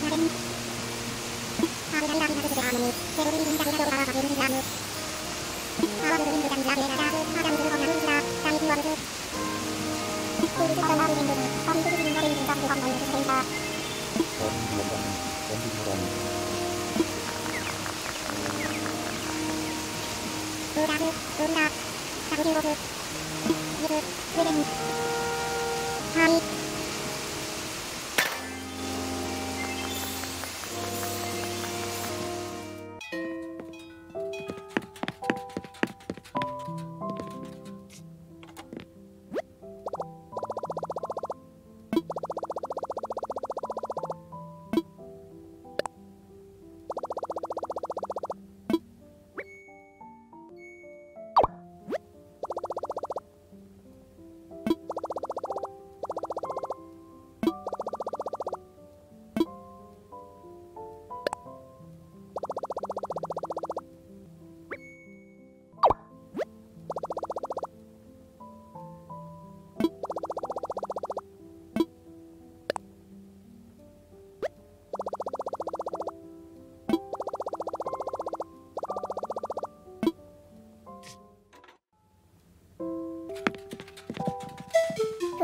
はい。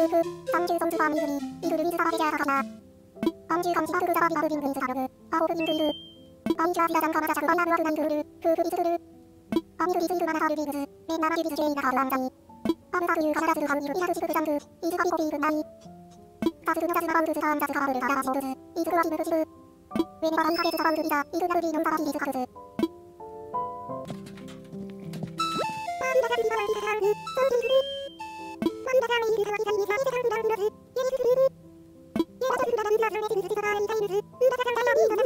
ループ、30存ずは水に、ビグルミズカバジャーカカナ。バグザバビバビングイズカログ、アープングイル。アンジーダンカャクイグナグルル、フープビズグル。アミグリズイマナルビズ、メンナビズジェイナカルアンダイ。アムユーカラズルハルイラズン、イズカコピーグナイ。カズルノズバズカンダズカバルカズ、イズクブジブ。ウェネバラカレズバビダ、イグナルビーノンズカルズ。ービバ、ー。ウーバーさんがいいのだ。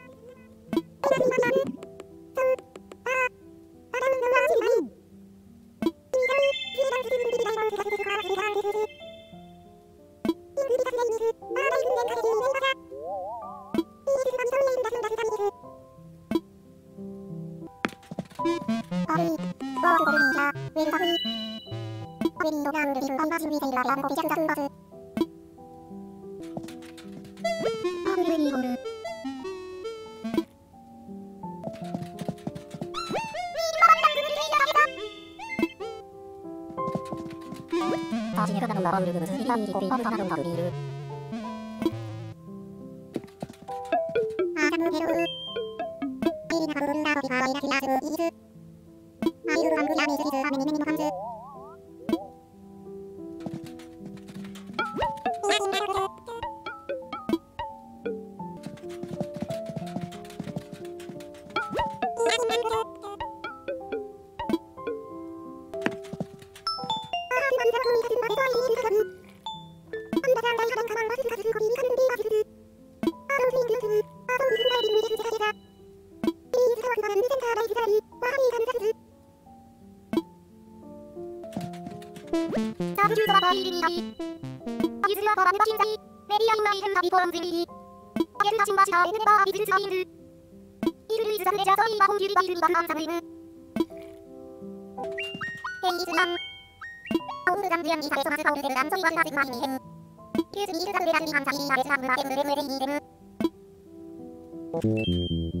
ビジャルダーバス。パールリーボール。パチネカダバルグスリランリコピパルタナンタビル。アダムヘロ。ビリナカムンダロビフイラキラズイズ。枠がルールセンター第1代わハミーが無駄ずサーブ中とはバーリーになりゆずはバーネバキンザイメリアインナイルナビポンズミリアゲルナシンバシナエンネバービズズワイングイルルイズザフレジャーソイーバホンギルバイルミバンアンザブイムヘイズナンアウングガンズヤンギサレソマスパウルゼルダンソイバルナズマイミヘムキューズミールザフレランミハンサミーナベスナムマテムレムレイニーデム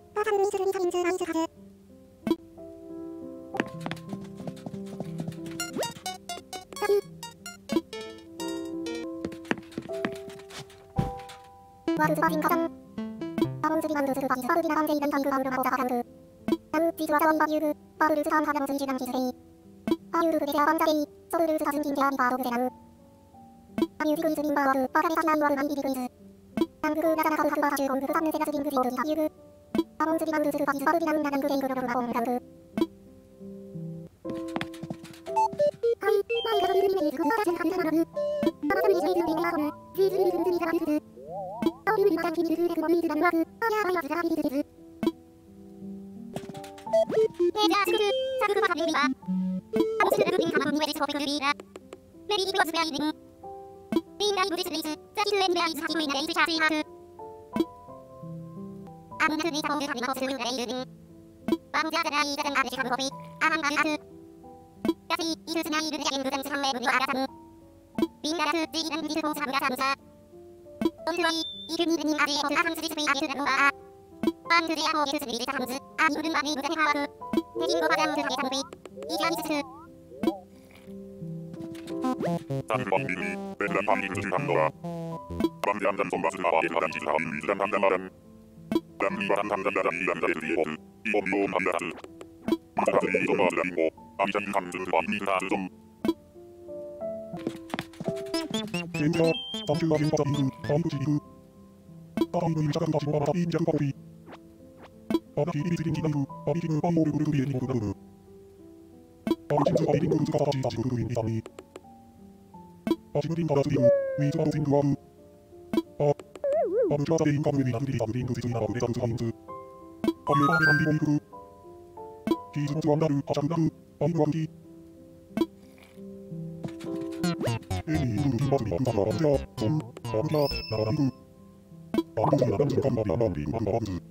감제 이벤 단그 바우르 마오자 가랑그 남 지주와 자원 바비우르 바르르 스한 하병 지지남 지스레이 아유르 그게 아반자게이 소르르 스사준 김게아비 바로그 대나무 아유르 이즈 민바와르 바가리 사난 와르 만비비 그이즈 남그르 나자나 가르 하르 바주 온그르 삼는 세자즈 빈그리 오르 바유르 아몬즈비 만두즈르 바비 바르비나 문나 남그 게이르르 마공 남그 아이 마이가 비르 미메이즈 코사젠 감사마르 아바삼 이즈 이즈 미메마홈 지즈르 든든이 ペジャースクサクマサビビバアブスルグリンハマムウェイスコペグリラメリーゴズベアイディングリンライブリスリズザキュエンベアイズハキムイナレイズシャシハクアムナクリタボールハリマオスウレイルディンバンジャーザライザンアレシカブコピアマンバルアクガシイスナイルジャングダンスハムエブリアガサムリンダラスジーランディスコースハムガサムサオンスワイイイクニーディンアジエオスアハンスリスピアゲスナコバー 스드 어리는 마당 비비드 그 머리드 남와그 아야 바이마즈라 비비드 해자 스쿠르 사쿠르 바사 비비바 아무스르 르빙 가만 니웨지 소비 그리라 메리 이브러스 베아이닝 빙가이 무리스 리즈 짜키르 엔 베아이즈 하키무인 레이즈 샤스이 하크 아무나스 니사 홈드 사비 마우스 르 레이르빙 왕자자라이 자장 아베지 가브호비 아한 바르하트 야스이 이르스나이 르르자인 그장스 함메 무리와 아가사무 빙가라트 지이난 미스 공사 무가 사무사 온트와이 이르 私立元気大学、アビキムバイオレブルクエニックラブ。アルチンズアイリングズカタチンチブルインタミ。アチムリンガラスリム、ウィズバルシングアル。ア、アブチャーサインカムウェナズリーブリングズイナブレザルズハンズ。アユーバーランディボイクル。キーズムズワンダル、ハシャグナル、アイムワルキ。エミーブルキンバズリングサラランジ、ゾン、カムキ、ナラン。アランズカバビアンディグバンズ。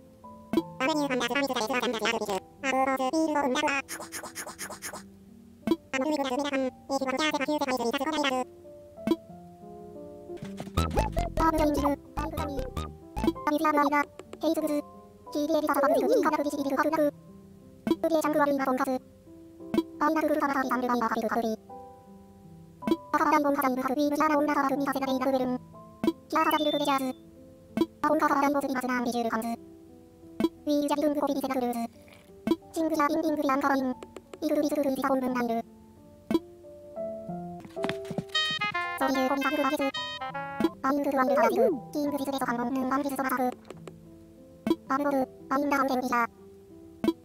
사람이 남들과 바뀌고 가들이 바가바이 본사장 부사투비 부시아나 온다사와 금미사세나데이 나누베른 지하사자비를 그대자스 아온사사바다이 보스비 바스나 비주르 감스 위 유자비둔 그고비 비세나 그르스 징그샤 빙빙그리 안가와인 이그루비스그루 이사온분 나이르 소리유 고미사그루 바게스 아인그루 안르 가라비그 킹그리스베소 강원은 만비스소 마사그 아브보르 아인다 한센 이샤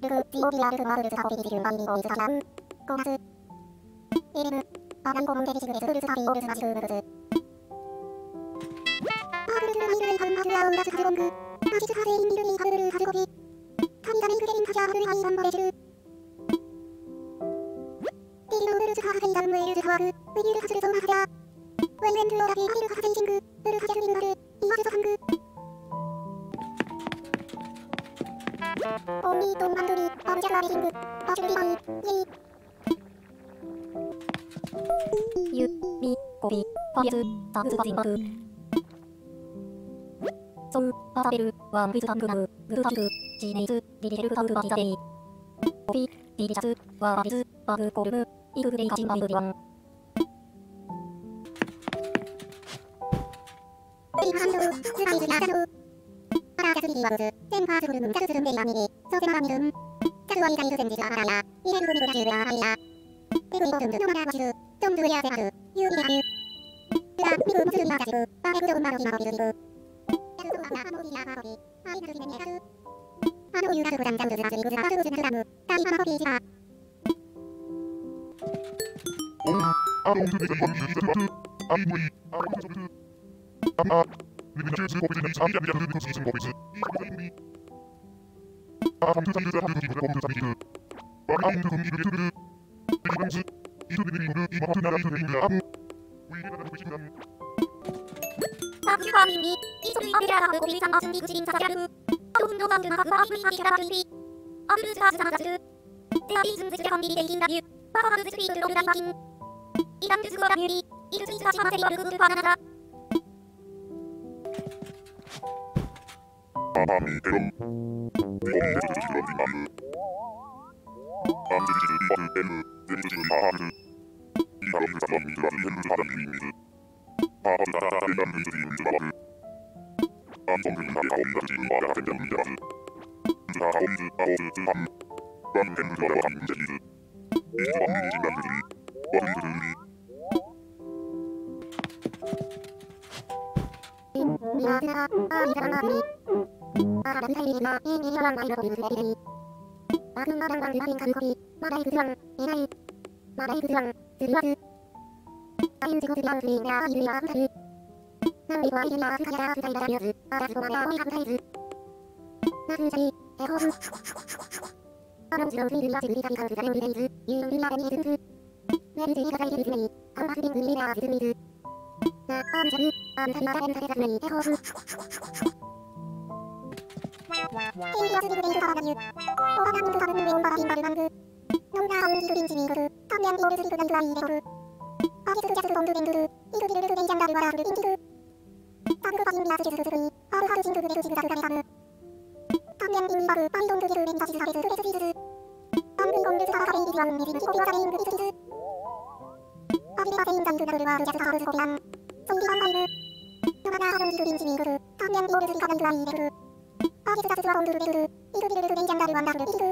ルグ、ビオビアルグマルルサコビビルマンビゴンズカラン。5月11アラン。ゴムデリシグレスブルスハピーオブスマジクームブズパープルズラミーグレイハンマズラオンダスハズロングマジスハゼインビルリーハズルーハズコピカミザメイクレインカジャーブルハイバンボレシュルデリノブルスハハゼイダムウルズハワグウィリュルハズルゾンハハジャーウェイレンズオーダーハリルハハゼイシング。ブルハジャルリンバイマズソングオンリートンマンドリー。アブジャルアビシング。アジュリバイイェイ。ゆみこびパイエスサンズバジンバクソンパタベルワンピスタングナムグータルジネイズリリヘルタウルバジザデイコビリリシャスワービズバグコルムイグレイカチンブリワンリーハンドスライズーダノパラキャスリワズンパースフルムキャスズデイミリソセマミルンキャスワイガイルセンジガーラヤイレグミルーラヤペグイボトンズのマラーシアマリアマホビリリリリリリ Bilans, itu dibimbing di bawah nara itu hingga aku. Wira dan kucingkan. Tapi kami ini, itu di akhir aku bisa masuk di kucing saja. Tahun dua ribu lima belas ini kita berdiri. Aku sudah sangat sulit. Tapi sungguh sudah kami bikin lagi. Bahwa harus lebih turun dari makin. Ikan itu sudah muri, itu sudah sangat dari baru lupa nara. Mami, elom. Di omong itu sudah di mana? Ambil jadi di bawah elom. Vegetematen. Die haben das mit haben die Aber da haben dann mit. Ansonsten. Da haben auch. Dann wir. Ich war mit die. Ini kopi. まだいくずわん、えない。まだいくずわん、ずるわず。あいんちごつりあうすりんやあいるやあんたる。なんびこあいでやあすかやあすたいだらびょず、あらすこまであおいはんたいず。なすうしり、えほうふん。あろんじろうすいるやちぐりたりかうすがれうりでいず、ゆうんるやでにえずんず。めるじいがかいでるずめい、あんばすびんぐみりなあずずみず。なあんじゃぐ、あんたりまだれんたれたずめい、えほうふん。Hingga segini dâng, itu 아운지드 빈지민그르 탐면 비오르즈 리가단드 아이데오르 아비스 자스와 본드르 벤드르 이그디르르 벤장다르 완다르 이그 아르르 바진 바스 이그 아르르 코피 그리그 이그지 사빈 그르 이그 아싱그 원의 문제와 시바르 이그지스 아이드 아네 이그자 하이빙 아르르 트위즈 아르르 왕 그스 안 아이드 른자리 아이드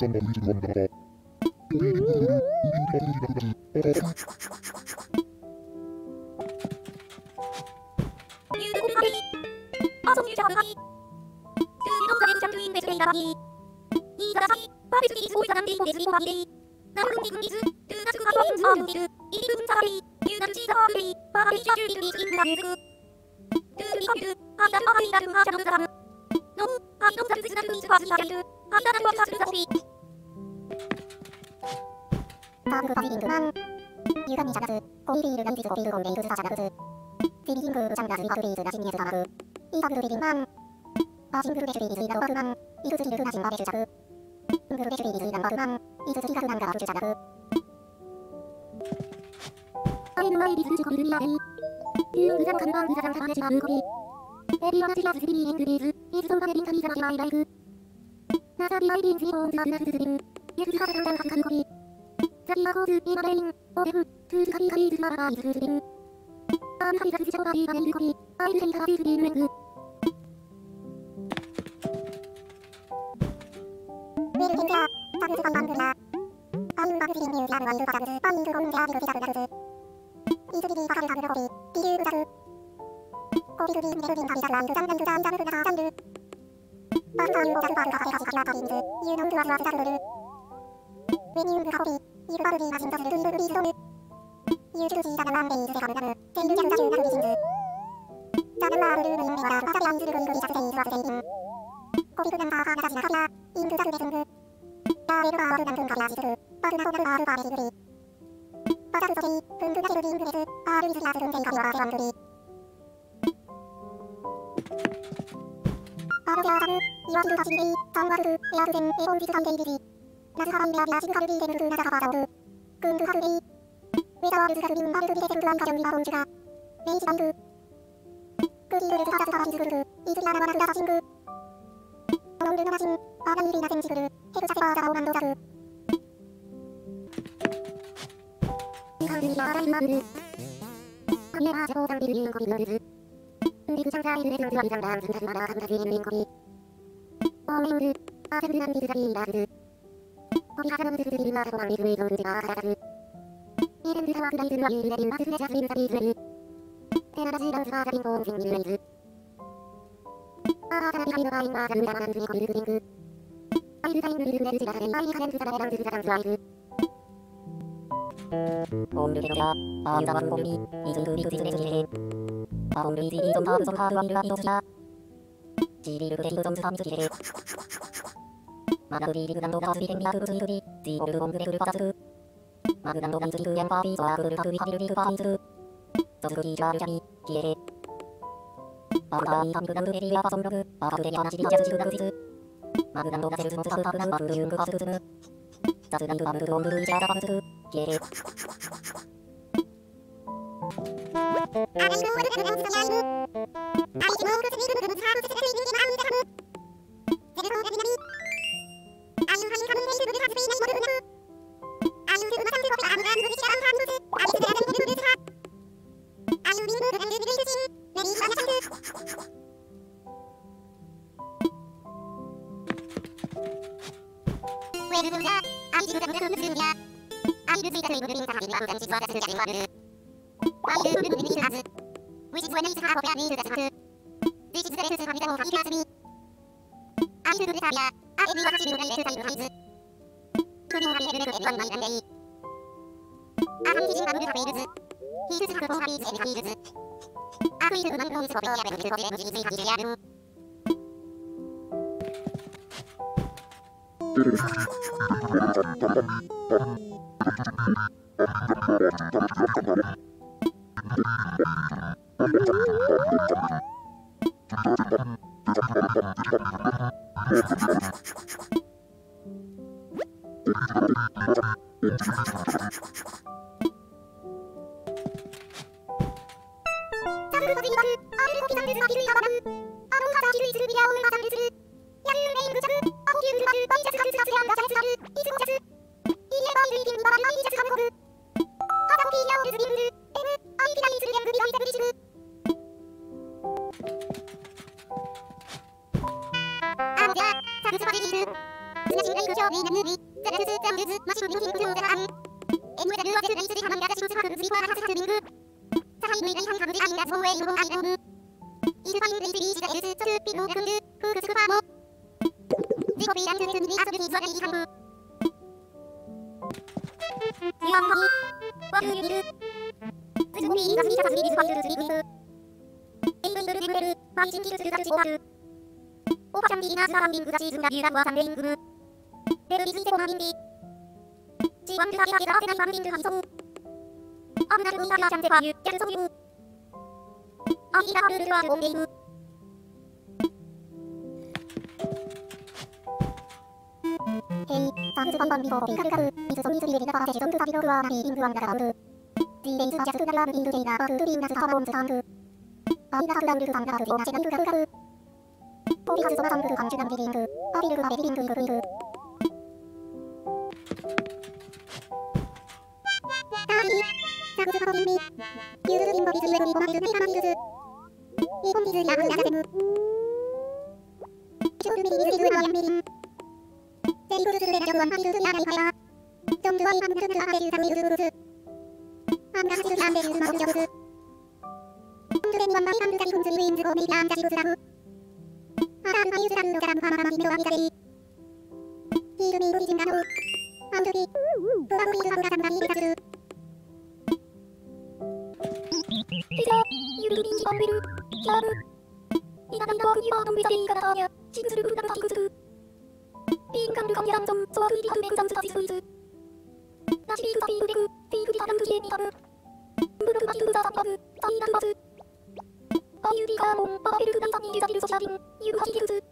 Thank you. ンレイクスタシャラフズ。フィリングチャンラスイフクリーズラシニエスタワク。イフクリビンマン。パシングルデュリーズイダオバクマン。イクスリルラシンバデシュチャク。ングルデュリーズイダオバクマン。イクスリガフナンガワクチュチャク。アレルワイビスルシコルミアレイ。ユーグザボカルワーグザザンサバネシムコビ。ベビーワラスビリーングビーズ。イズソンバネビンミザマイライク。ナザビワイビンズイボンズマズナスズビル。イズハサカンダンハサカンコビ。ザイヤコーズイナレイン、オデブ、トゥーズカリーカリーズマーイズズビン。アンハリザズジョーバーイバネルコビー、アイズヘイザービーズビームグ。ウィルキンジー、タグズパンバングラ。アンバグジビンビュージーワイルパタグズ、パンズゴンジービグジャグダグズ。イズビビーパタグタグロコビー、ビルグダグ。コビグビームレルビンカビダグワイザンダンズザンダグダガンル。バンバンボダグバルカテカジカキラタリンズ、ユノンズワズワズダグル。ウェニウムカコビー。ゆーバルディが陣座するーいーフリーム。ゆーちゅうちーだがなんでいずれかんだむ。全部じゃんだじゅうビジンズ。ダルワールルームインメガラーパタビアンズルグイグリチャツイズワツイビン。コビクナンバーハーガジナカビナ、イングザグベズング。ダーエルワールナンブンカビアジズ、バズナコナルワールバーディグリ。バザズゾジー、ブングナジルディングレズ、アールイズラズルンデイカビワーセワングリ。アロジャーダム、イワズルガジリリ、サンワズル、エアルデン、エオンビズカンデイビリ。 나스 하반베아 지그 가르비 데르르 나사 가바자오르 근그 하르레이 외자와르 가르비운 바르르 비데르르한 가정비와 본주가 메이지 반그 그리르르 사자스 가바지르르 이즈리아나 와라르 다사싱그 어놈들 나가신 아가이리 나센지그르 헤그자세바 자오만도자르 가르마라이마르 아메라 제보장 비르는 거리르르 은비그 장사이르 레드르 비장당 등가르마라 감사드리는 거리 어메우르 아세르난 비드자리라르 飛マーワンリズイゾンバーサス。イーデンズサワークライズユーレインバスレジャスーズレル。テラジーダンスバーサンコーンフィンユーレイズ。バーサラビハイドバインバーサムダマンズコリン。アイルサインレルジイイリカレンズサラランズンズワイズ。オンルケー、アンザワンンビー、イズグビクズレジヘ。アオンビズイゾンパーンーワルイド。ジンンズヘ。マダフリーリグランドガスビテンビアクリ、ジーオルゴングレクルパス。マグランドガイズリヤンパービーアクルタビハビルビパイズ。ズャールャミ、キエレ。ダイングランドエリアパソンログ、レアナリジャジググズ。マグランドガセルズスナバユングパスズム。ザズライバブルンルイャーダパス、キエレ。アレイルンヤ。アイモースビハス to the water. I do not need us. Which is when it's hard to need us. This is the reason for me to focus me. I do the tabia. I am not sure that I will rise. Could you have been able to get on my day? I am teaching about the failures. He is hard for his and he is. I will do my own scope of the problem. He is a failure. うん。アロンガザキルイズルビアオンガザルズルヤルーレイングザグアホギュールバルバイジャズガルズイジンキルスルダルオール。オパチャンビーナーズンングザーズンラは3レイングム。レルビズイテコマン。ワンゲーナインングハソウ。アムナルミギャンファユ、キャルソウユ。アラルルルルオン。ヘイ、サバンバンビフォーピカルカル、ソズレナパージンサビロワナビングワンダラ。ディレイズアジャスクングイナーンナボンズタング。 아이라 하르랑 르 강나 르 나제 난두 가르 포비 가즈 소나 장그 강주 남비 빙그 아비르 그와 베비 빙그 이르 이르 다이 자그즈 하고 빙비 유르르 빙버 비즈 이베로 비보 마비즈 페이가 마비즈 이본 비즈 야한 야자세무 슈르 비리 비즈 리그 아양 비림 제이브르 스르레 나교원 하비르 스야 가이파야 점드와이 함르 르 아베르 상리 우르르르 암가 하시르 암베르 마우르 여우르 홈드레니 원마이 함르 자리 홈즈 ってにはマイランドリフンズ・ウィンズ・オーメイランジャズ・ラフアダンバイズランドからのファママミのアビタリーヒールミーリジンガノーアンドリープアブリーズ・アブラダンバイリタズデザーユルビンジバンベルジャーブイナビナークニバードンベタリーガタニャチンズルブダムタキクズビンカンルカニランゾンソワクイリカメクザンズタチスイズナシビクザフィールデグフィールディカランクジエニカムブログマキングザタパブタイナクバズバイユリカーモン、バフェルグナイサニーザビルソシャリン、ユーハキルズ。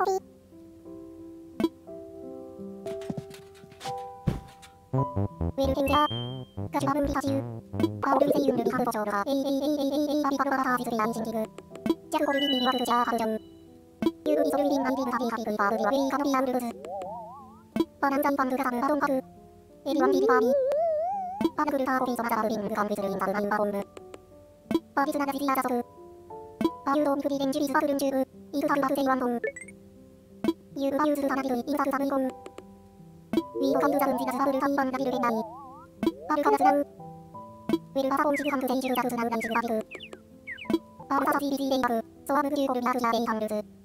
Thank you. ャー。ガチバブンピカチュウ。パオルンセイユンルビハンドチョールハ。エイエイエイエイエイアビパルバータージスリアンシンティグ。ジャクコルビビンワクルジャーハルジョン。ユールビソルビンマンビンハビハビクイパールビワウェイカノビアンルブズ。バナンザイパンルカタムバドンパク。エビワンビビパービ。パナクルターコピーソナザールビングカンビズルインタルナインバホンブ。パビスナガジリアザソク。パユードンクリレンジュビズバクルンジューブ。イルタルバクセイワンドン。ユーバユーズルタナビルイインタルタムイゴン。ウィードカンドザウンジガスバブルタイバンダビルレンダイ。アルカナスナウ。ウェルバタコンジグハンドテンジュルダクスナウダイジグバビル。アルカサティビティレイバク。ソアブグジューコルミアクジャーデイカンルズ。